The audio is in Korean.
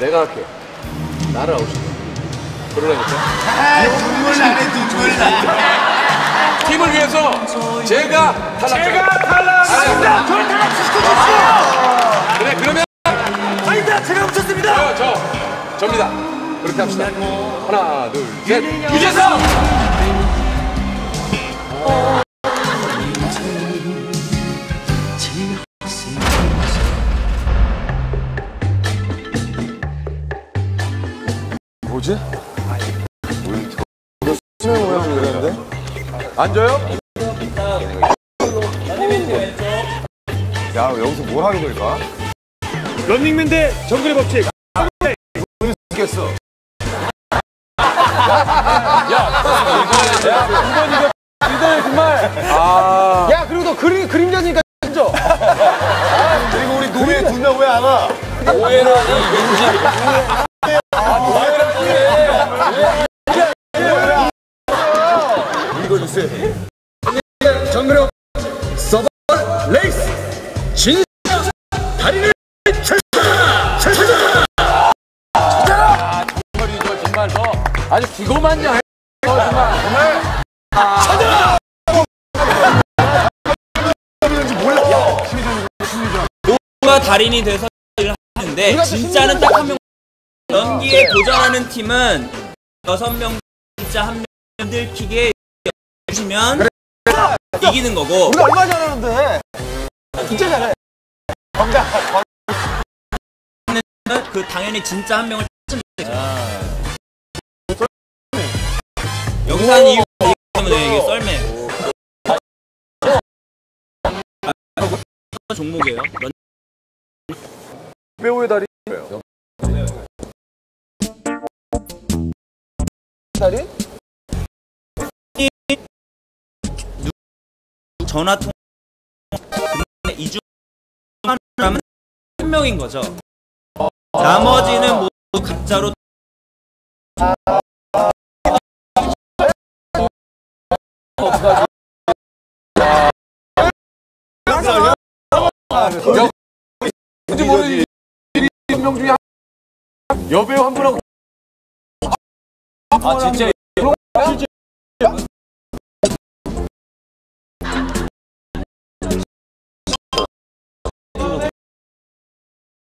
내가 할게. 나를 아웃시켜. 그러라니까. 눈물 나네 눈물 나. 팀을 위해서 제가 탈락. 제가 탈락합니다. 저를 탈락시켜주세요. 그래 그러면 아니다, 제가 훔쳤습니다. 저, 저 접니다. 그렇게 합시다. 하나 둘 셋. 유재석. 뭐지? 수면 모양 그랬는데? 앉아요? 야 여기서 뭘 하게 될까? 런닝맨 대 정글의 법칙. 죽겠어. 야 그리고 너 그림 그림자니까 죠 그리고 우리 노예 두명왜 안 와? 이거 정말 너 아주 기고만장. 너 정말 정말. 가 달인이 돼서 를 하는데 진짜는 딱 한 명. 연기에 도전하는 팀은 여섯 명 진짜 한명 들키게 해주시면 이기는 거고. 우리 얼마 잘하는데? 진짜 잘해. 그 당연히 진짜 한 명을 찾으면 되죠. 영상 이유 때문에 이게 썰매. 아, 종목이에요. 런- 배우의 다리. 다리? 전화 통화 근데 이중 하면 한 명인 거죠. 나머지는 모두 가짜로 굳이 모르는 이명 중에 한- 여배우 한 분하고. 아 진짜